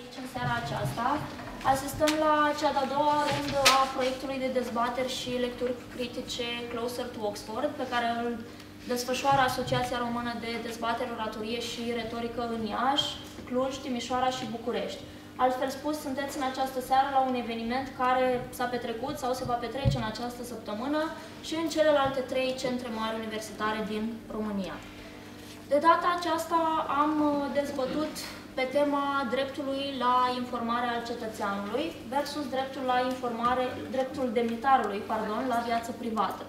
aici în seara aceasta. Asistăm la cea de-a doua rundă a proiectului de dezbateri și lecturi critice Closer to Oxford, pe care îl desfășoară Asociația Română de Dezbatere, Oratorie și Retorică în Iași, Cluj, Timișoara și București. Altfel spus, sunteți în această seară la un eveniment care s-a petrecut sau se va petrece în această săptămână și în celelalte trei centre mari universitare din România. De data aceasta am uh, dezbătut pe tema dreptului la informare al cetățeanului versus dreptul la informare, dreptul demnitarului, pardon, la viață privată.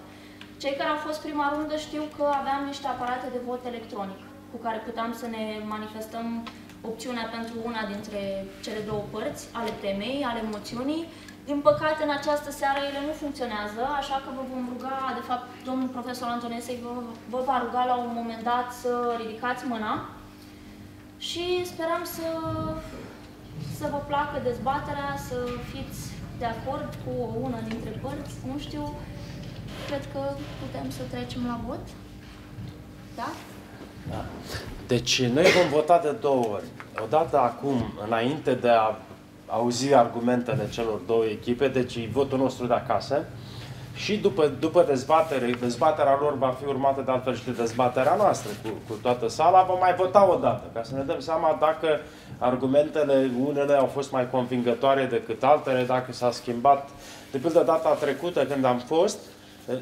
Cei care au fost prima rundă știu că aveam niște aparate de vot electronic cu care puteam să ne manifestăm opțiunea pentru una dintre cele două părți ale temei, ale moțiunii. Din păcate, în această seară ele nu funcționează, așa că vă vom ruga, de fapt, domnul profesor Antonesei vă, vă va ruga la un moment dat să ridicați mâna și sperăm să, să vă placă dezbaterea, să fiți de acord cu una dintre părți, nu știu, cred că putem să trecem la vot. Da? Da. Deci noi vom vota de două ori. Odată acum, înainte de a auzi argumentele celor două echipe, deci votul nostru de acasă, și după, după dezbatere, dezbaterea lor va fi urmată de altfel și de dezbaterea noastră cu, cu toată sala, vom mai vota o dată, ca să ne dăm seama dacă argumentele unele au fost mai convingătoare decât altele, dacă s-a schimbat. De pildă data trecută când am fost,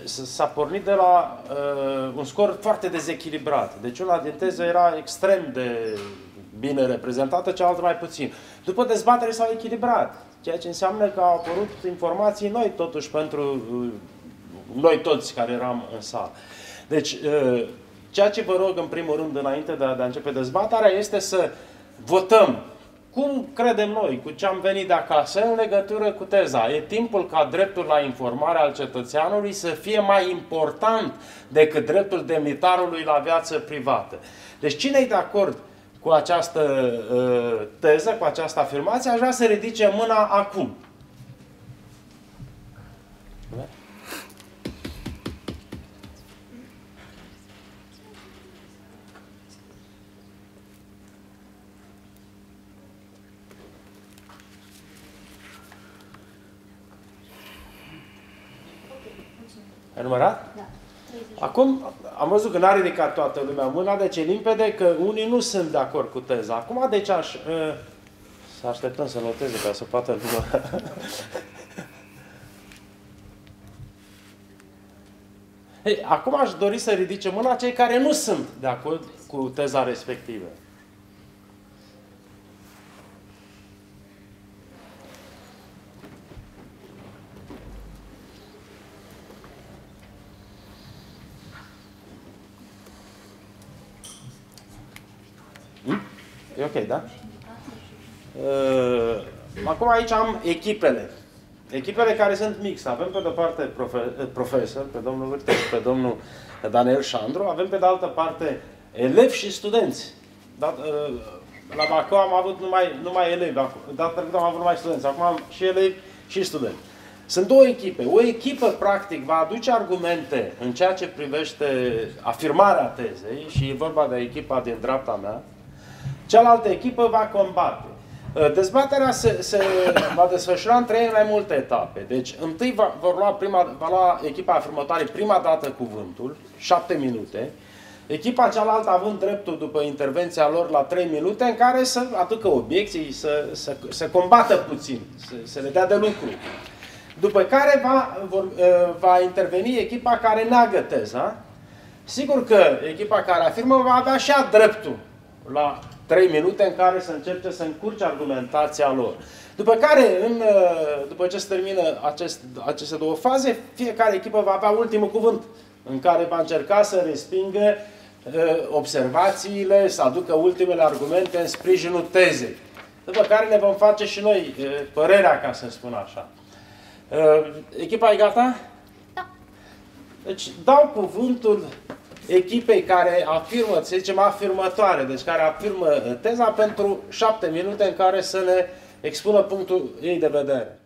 s-a pornit de la uh, un scor foarte dezechilibrat. Deci una din teze era extrem de bine reprezentată, cealaltă mai puțin. După dezbatere s-au echilibrat, ceea ce înseamnă că au apărut informații noi totuși pentru uh, noi toți care eram în sală. Deci, uh, ceea ce vă rog în primul rând înainte de a, de a începe dezbaterea este să votăm cum credem noi, cu ce am venit de acasă, în legătură cu teza? E timpul ca dreptul la informare al cetățeanului să fie mai important decât dreptul demnitarului la viață privată. Deci cine e de acord cu această uh, teză, cu această afirmație, aș vrea să ridice mâna acum. Ai numărat? Da. Acum am văzut că n-a ridicat toată lumea mâna, deci e limpede că unii nu sunt de acord cu teza. Acum, deci aș... Uh, să așteptăm să noteze ca să poată număra. Hey, acum aș dori să ridice mâna cei care nu sunt de acord cu teza respectivă. E ok, da? Uh, acum aici am echipele. Echipele care sunt mixte. Avem pe de o parte profe eh, profesor, pe domnul Vârte și pe domnul Daniel Șandru. Avem pe de altă parte elevi și studenți. Da, uh, la Bacău am avut numai, numai elevi, data trecută am avut numai studenți. Acum am și elevi și studenți. Sunt două echipe. O echipă, practic, va aduce argumente în ceea ce privește afirmarea tezei și e vorba de echipa din dreapta mea, Cealaltă echipă va combate. Uh, dezbaterea se, se va desfășura în trei mai multe etape. Deci, întâi va, vor lua prima, va lua echipa afirmătoare prima dată cuvântul, șapte minute, echipa cealaltă având dreptul după intervenția lor la trei minute în care să aducă obiecții, să, să, să combată puțin, să, să le dea de lucru. După care va, vor, uh, va interveni echipa care neagă teza. Sigur că echipa care afirmă va avea și dreptul la trei minute în care să încerce să încurce argumentația lor. După care, în, uh, după ce se termină acest, aceste două faze, fiecare echipă va avea ultimul cuvânt, în care va încerca să respingă uh, observațiile, să aducă ultimele argumente în sprijinul tezei. După care ne vom face și noi uh, părerea, ca să spun așa. Echipa e gata? Da. Deci dau cuvântul echipei care afirmă, să zicem, afirmătoare, deci care afirmă teza pentru șapte minute în care să ne expună punctul ei de vedere.